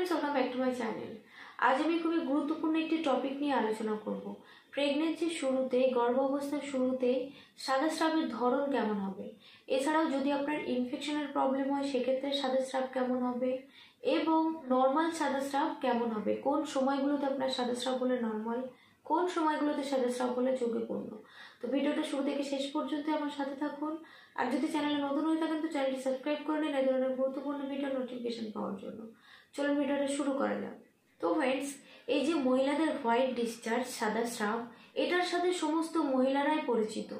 Friends welcome back to my channel আজ আমি খুবই গুরুত্বপূর্ণ একটি টপিক নিয়ে আলোচনা করব। প্রেগনেন্সির শুরুতে গর্ভ অবস্থার শুরুতে সাদা স্রাবের ধরন কেমন হবে? এছাড়াও যদি আপনার ইনফেকশনের প্রবলেম হয়, সেক্ষেত্রে সাদা স্রাব কেমন হবে? এবং নর্মাল সাদা স্রাব কেমন হবে? কোন সময়গুলোতে আপনার সাদা স্রাব হলে নর্মাল কোন সময়গুলোতে স্রাব হলে ঝুঁকিপূর্ণ তো ভিডিওটা শুরু থেকে শেষ পর্যন্ত আমার সাথে থাকুন। আর যদি চ্যানেলে নতুন হয়ে থাকেন, তো চ্যানেলটি সাবস্ক্রাইব করে নিন এই ধরনের গুরুত্বপূর্ণ ভিডিও নোটিফিকেশন পাওয়ার জন্য। চলুন ভিডিওটা শুরু করা যাক। তো ফ্রেন্ডস এই যে মহিলাদের হোয়াইট ডিসচার্জ সাদা স্রাব, এটার সাথে সমস্ত মহিলারাই পরিচিত।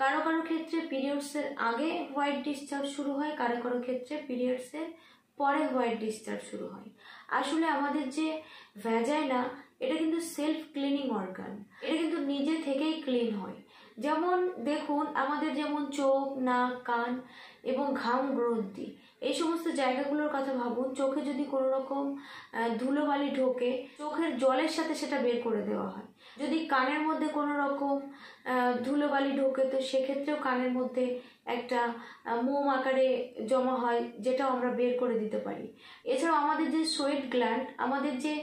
কারও কারও ক্ষেত্রে পিরিয়ডসের আগে হোয়াইট ডিসচার্জ শুরু হয়, কারও কারও ক্ষেত্রে পিরিয়ডসের পরে হোয়াইট ডিসচার্জ শুরু হয়। আসলে আমাদের যে ভ্যাজাইনা এটা কিন্তু সেলফ ক্লিনিং অর্গান এটা কিন্তু নিজে থেকেই ক্লিন হয়। যেমন দেখুন, আমাদের যেমন চোখ, নাক, কান এবং ঘাম গ্রন্থি। এই সমস্ত জায়গাগুলোর কথা ভাবুন। চোখে যদি কোনো রকম ধুলোবালি ঢোকে, চোখের জলের সাথে সেটা বের করে দেওয়া হয়। যদি কানের মধ্যে কোনো রকম ধুলোবালি ঢোকে, তো সেক্ষেত্রেও কানের মধ্যে একটা মোম আকারে জমা হয়, যেটাও আমরা বের করে দিতে পারি। এছাড়াও আমাদের যে সোয়েট গ্ল্যান্ড, আমাদের যে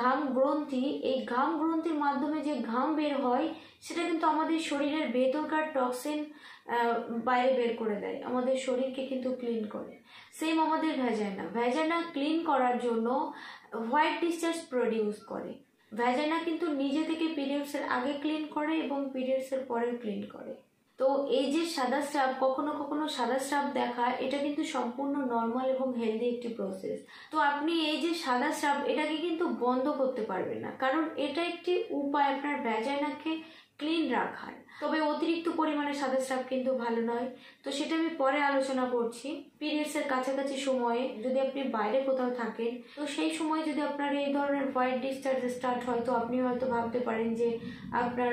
ঘাম গ্রন্থি, এই ঘাম গ্রন্থির মাধ্যমে যে ঘাম বের হয়, সেটা কিন্তু আমাদের শরীরের ভেতরকার টক্সিন বাইরে বের করে দেয়। আমাদের শরীরকে কিন্তু ক্লিন করে। সেম আমাদের ভ্যাজাইনা ভ্যাজাইনা ক্লিন করার জন্য হোয়াইট ডিসচার্জ প্রডিউস করে। ভ্যাজাইনা কিন্তু নিজে থেকে পিরিয়ডসের আগে ক্লিন করে এবং পিরিয়ডসের পরেও ক্লিন করে। তো এই যে সাদা স্রাব কখনো কখনো সাদা স্রাব দেখা, এটা কিন্তু সম্পূর্ণ নর্মাল এবং হেলদি একটি প্রসেস তো আপনি এই যে সাদা স্রাব এটাকে কিন্তু বন্ধ করতে পারবেন না। কারণ এটা একটি উপায়, আপনার ভ্যাজাইনাকে রাখার তবে অতিরিক্ত পরিমাণে সাদা স্রাব কিন্তু ভালো নয়। তো সেটা আমি পরে আলোচনা করছি। পিরিয়ডসের কাছাকাছি সময়ে যদি আপনি বাইরে কোথাও থাকেন, তো সেই সময় যদি আপনার এই ধরনের হোয়াইট ডিসচার্জ স্টার্ট হয়, তো আপনি হয়তো ভাবতে পারেন যে আপনার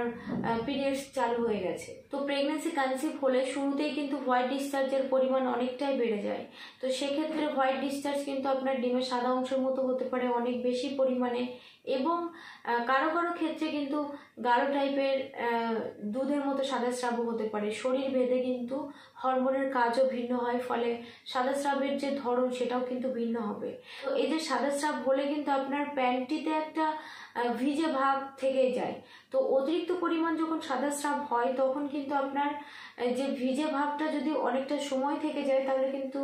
পিরিয়ডস চালু হয়ে গেছে। তো প্রেগনেন্সি কনসিভ হলে শুরুতেই কিন্তু হোয়াইট ডিসচার্জের পরিমাণ অনেকটাই বেড়ে যায়। তো সেক্ষেত্রে হোয়াইট ডিসচার্জ কিন্তু আপনার ডিমের সাদা অংশের মতো হতে পারে, অনেক বেশি পরিমাণে। এবং কারও কারও ক্ষেত্রে কিন্তু গাঢ় টাইপের দুধের মতো সাদা স্রাবও হতে পারে। শরীর ভেদে কিন্তু হরমোনের কাজও ভিন্ন হয়, ফলে সাদা স্রাবের যে ধরন সেটাও কিন্তু ভিন্ন হবে। তো এই যে সাদা স্রাব হলে কিন্তু আপনার প্যান্টিতে একটা ভিজে ভাব থেকে যায়। তো অতিরিক্ত পরিমাণ যখন সাদা স্রাব হয়, তখন কিন্তু আপনার যে ভিজে ভাবটা যদি অনেকটা সময় থেকে যায়, তাহলে কিন্তু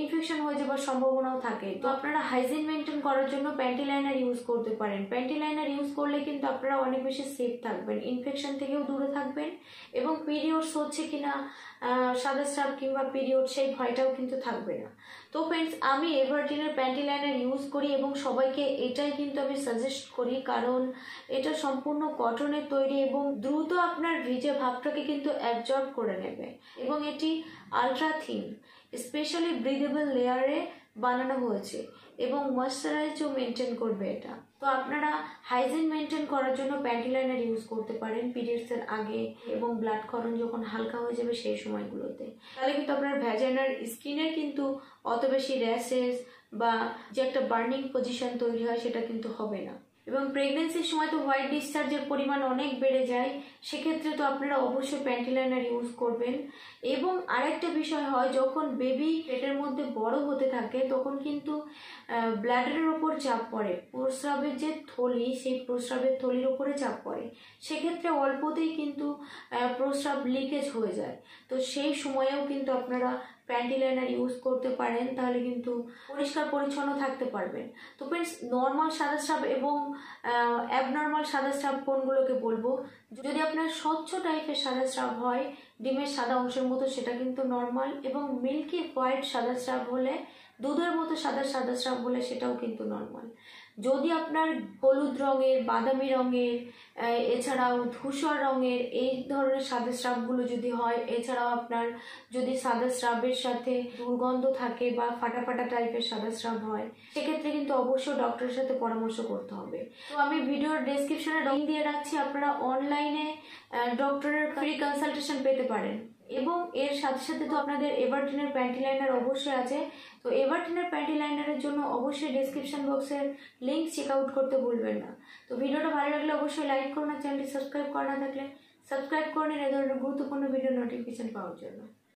ইনফেকশন হয়ে যাওয়ার সম্ভাবনাও থাকে। তো আপনারা হাইজিন মেনটেন করার জন্য প্যান্টি লাইনার ইউজ করতে পারেন। প্যান্টি লাইনার ইউজ করলে কিন্তু আপনারা অনেক বেশি সেফ থাকবেন ইনফেকশন থেকেও দূরে থাকবেন এবং পিরিয়ডস হচ্ছে কিনা সাদা কিংবা পিরিয়ড, সেই ভয়টাও কিন্তু থাকবে না। তো ফ্রেন্ডস আমি এভারটিনের প্যান্টি লাইনার ইউজ করি এবং সবাইকে এটাই কিন্তু আমি সাজেস্ট করি, কারণ এটা সম্পূর্ণ কটনের তৈরি এবং দ্রুত আপনার ভিজে ভাবটাকে কিন্তু অ্যাবজর্ব করে নেবে। এবং এটি আলট্রা থিন স্পেশালি ব্রিদেবল লেয়ারে বানানো হয়েছে এবং ময়শ্চারাইজও মেনটেন করবে এটা। তো আপনারা হাইজিন মেনটেন করার জন্য প্যান্টি লাইনার ইউজ করতে পারেন পিরিয়ডসের আগে এবং ব্লাড ক্ষরণ যখন হালকা হয়ে যাবে সেই সময়গুলোতে। তাহলে কিন্তু আপনার ভ্যাজাইনার স্কিনের কিন্তু অত বেশি র্যাশেস বা যে একটা বার্নিং পজিশন তৈরি হয় সেটা কিন্তু হবে না। এবং প্রেগনেন্সির সময় তো হোয়াইট ডিসচার্জের পরিমাণ অনেক বেড়ে যায়, সেক্ষেত্রে তো আপনারা অবশ্যই প্যান্টি লাইনার ইউজ করবেন। এবং আরেকটা বিষয় হয়, যখন বেবি পেটের মধ্যে বড় হতে থাকে, তখন কিন্তু ব্লাডারের ওপর চাপ পড়ে। প্রস্রাবের যে থলি, সেই প্রস্রাবের থলির ওপরে চাপ পড়ে। সেক্ষেত্রে অল্পতেই কিন্তু প্রস্রাব লিকেজ হয়ে যায়। তো সেই সময়েও কিন্তু আপনারা প্যান্টি লাইনার ইউজ করতে পারেন, তাহলে কিন্তু পরিষ্কার পরিচ্ছন্ন থাকতে পারবেন। তো ফ্রেন্ডস নর্মাল সাদা স্রাব এবং অ্যাবনর্মাল সাদা স্রাব কোনগুলোকে বলব? যদি আপনার স্বচ্ছ টাইপের সাদা স্রাব হয়, ডিমের সাদা অংশের মতো, সেটা কিন্তু নর্মাল এবং মিল্কি হোয়াইট সাদা স্রাব হলে, দুধের মতো সাদা সাদা স্রাব হলে সেটাও কিন্তু নর্মাল যদি আপনার হলুদ রঙের, বাদামি রঙের এছাড়াও ধূসর রঙের এই ধরনের সাদা স্রাবগুলো যদি হয়, এছাড়াও আপনার যদি সাদা স্রাবের সাথে দুর্গন্ধ থাকে বা ফাটা ফাটা টাইপের সাদা স্রাব হয়, সেক্ষেত্রে কিন্তু অবশ্যই ডক্টরের সাথে পরামর্শ করতে হবে। তো আমি ভিডিওর ডেসক্রিপশনে লিঙ্ক দিয়ে রাখছি, আপনারা অনলাইনে ডক্টরের ফ্রি কনসালটেশন পেতে পারেন। এবং এর সাথে সাথে তো আপনাদের এভারটিনের প্যান্টি লাইনার অবশ্যই আছে। তো এভারটিনের প্যান্টি লাইনারের জন্য অবশ্যই ডিসক্রিপশন বক্সের লিঙ্ক চেক আউট করতে ভুলবেন না। তো ভিডিওটা ভালো লাগলে অবশ্যই লাইক করুন আর চ্যানেলটি সাবস্ক্রাইব করা না থাকলে সাবস্ক্রাইব করে নিন, এ ধরনের গুরুত্বপূর্ণ ভিডিও নোটিফিকেশন পাওয়ার জন্য।